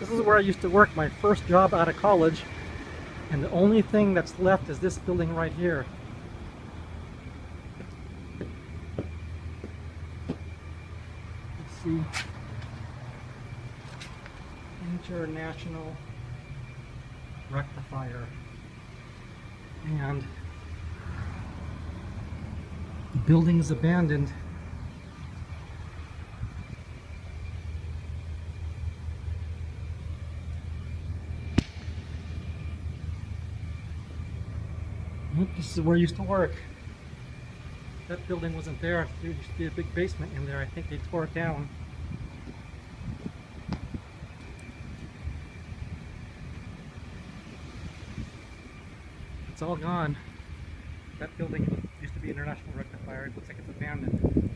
This is where I used to work my first job out of college. And the only thing that's left is this building right here. Let's see. International Rectifier. And the building is abandoned. This is where I used to work. That building wasn't there. There used to be a big basement in there. I think they tore it down. It's all gone. That building used to be International Rectifier. It looks like it's abandoned.